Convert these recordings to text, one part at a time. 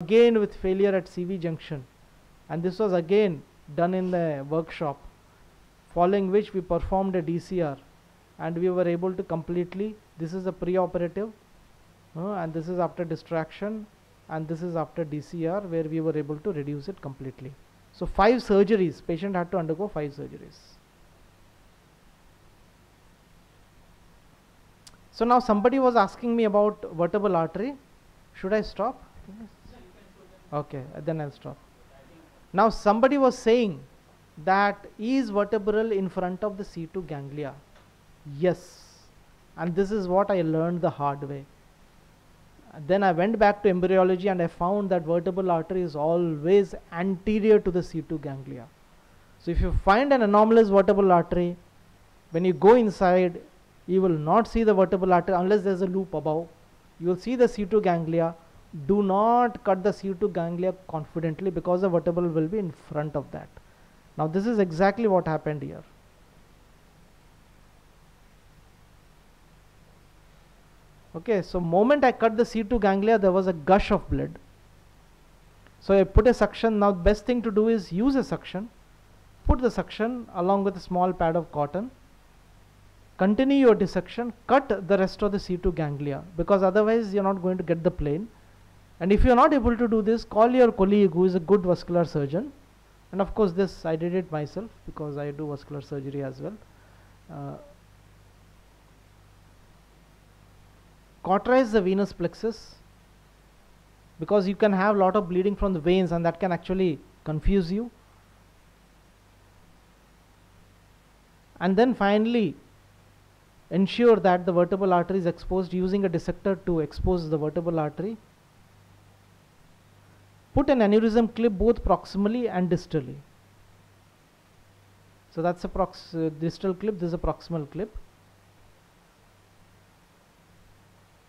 again with failure at CV junction and this was again done in the workshop following which we performed a DCR and we were able to completely this is a pre-operative uh, and this is after distraction and this is after DCR where we were able to reduce it completely. So five surgeries, patient had to undergo five surgeries. So now somebody was asking me about vertebral artery. Should I stop? Okay, then I'll stop. Now somebody was saying that is vertebral in front of the C2 ganglia. Yes. And this is what I learned the hard way. Then I went back to embryology and I found that vertebral artery is always anterior to the C2 ganglia. So if you find an anomalous vertebral artery, when you go inside, you will not see the vertebral artery unless there is a loop above. You will see the C2 ganglia. Do not cut the C2 ganglia confidently because the vertebral will be in front of that. Now this is exactly what happened here. Okay, so moment I cut the C2 ganglia, there was a gush of blood. So I put a suction. Now the best thing to do is use a suction. Put the suction along with a small pad of cotton. Continue your dissection. Cut the rest of the C2 ganglia because otherwise you're not going to get the plane. And if you're not able to do this, call your colleague who is a good vascular surgeon. And of course this I did it myself because I do vascular surgery as well. Uh, cauterize the venous plexus because you can have a lot of bleeding from the veins and that can actually confuse you. And then finally ensure that the vertebral artery is exposed using a dissector to expose the vertebral artery. Put an aneurysm clip both proximally and distally. So that's a prox uh, distal clip, this is a proximal clip.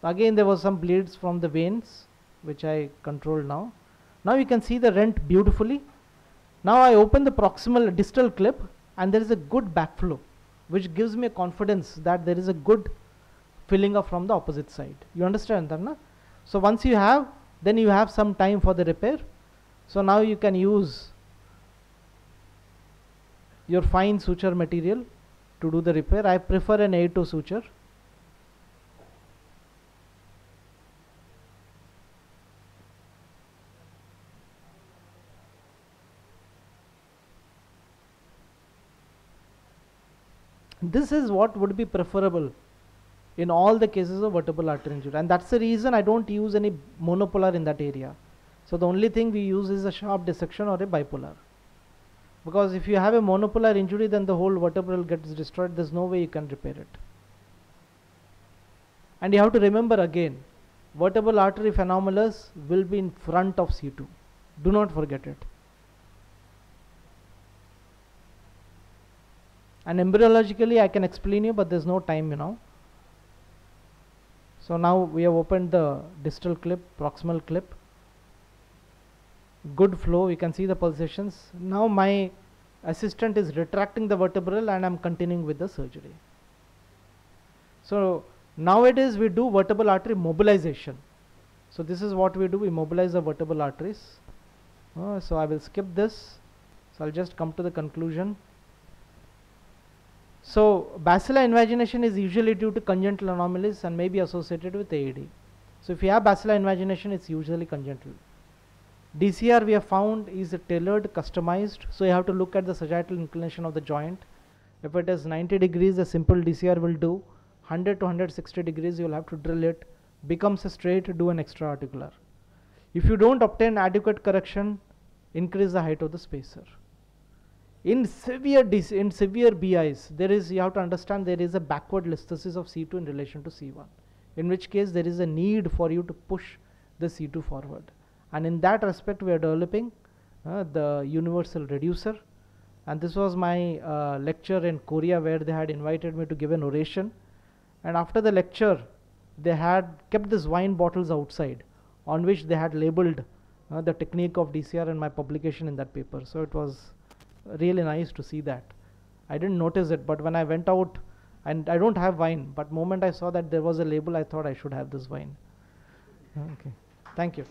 Again there was some bleeds from the veins which I control now. Now you can see the rent beautifully. Now I open the proximal distal clip and there is a good backflow which gives me a confidence that there is a good filling up from the opposite side. You understand that? So once you have then you have some time for the repair. So now you can use your fine suture material to do the repair. I prefer an A2 suture. this is what would be preferable in all the cases of vertebral artery injury. And that's the reason I don't use any monopolar in that area. So the only thing we use is a sharp dissection or a bipolar. Because if you have a monopolar injury then the whole vertebral gets destroyed. There's no way you can repair it. And you have to remember again vertebral artery anomalous will be in front of C2 do not forget it. And embryologically I can explain you but there's no time you know so now we have opened the distal clip proximal clip. Good flow we can see the pulsations now my assistant is retracting the vertebral and I'm continuing with the surgery. So nowadays we do vertebral artery mobilization. So this is what we do we mobilize the vertebral arteries. Uh, so I will skip this. So I'll just come to the conclusion so basilar invagination is usually due to congenital anomalies and may be associated with AED. So if you have basilar invagination, it's usually congenital. DCR we have found is tailored, customized. So you have to look at the sagittal inclination of the joint. If it is 90 degrees, a simple DCR will do. 100 to 160 degrees, you will have to drill it. Becomes a straight, do an extra articular. If you don't obtain adequate correction, increase the height of the spacer in severe in severe BIs, there is you have to understand there is a backward listhesis of C2 in relation to C1, in which case there is a need for you to push the C2 forward. And in that respect, we are developing uh, the universal reducer. And this was my uh, lecture in Korea where they had invited me to give an oration. And after the lecture, they had kept these wine bottles outside on which they had labeled uh, the technique of DCR and my publication in that paper. So it was really nice to see that. I didn't notice it, but when I went out, and I don't have wine, but moment I saw that there was a label, I thought I should have this wine. Okay, thank you.